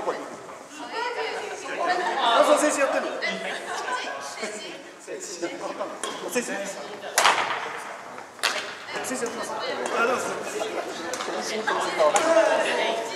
ここに。あそう先生やってんの先生先生先生やってますありがとうございます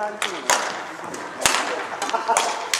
Thank you.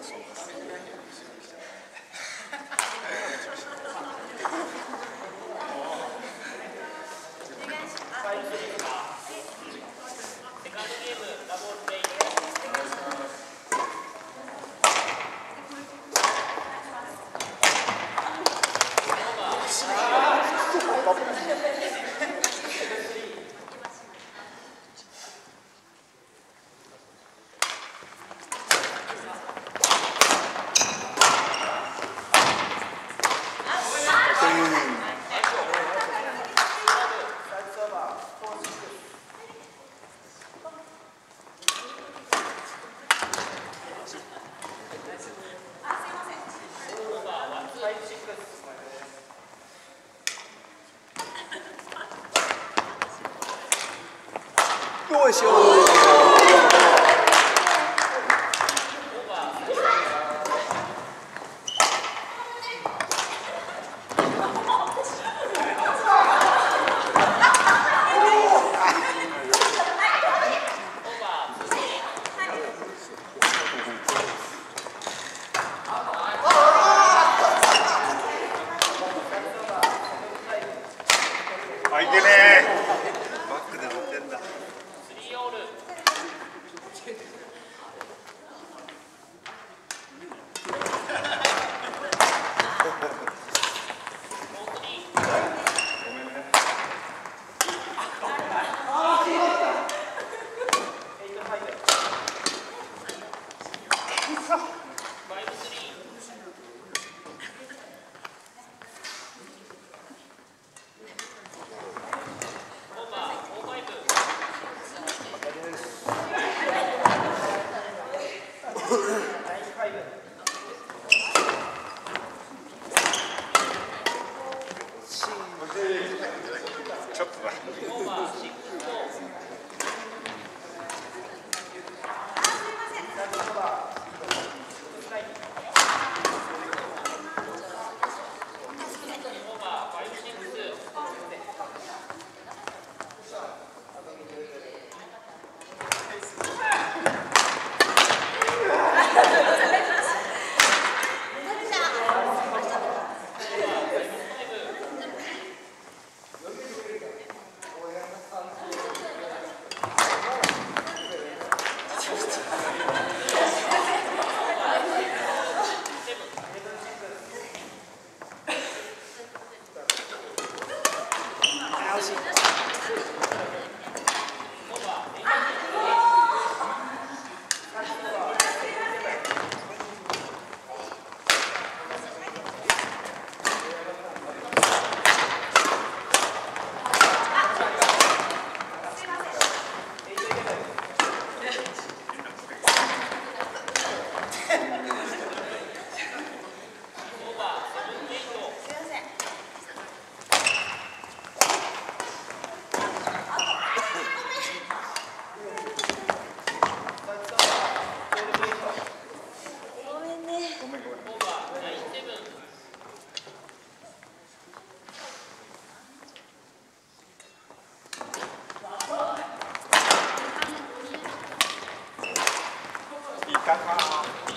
esas obras. よい い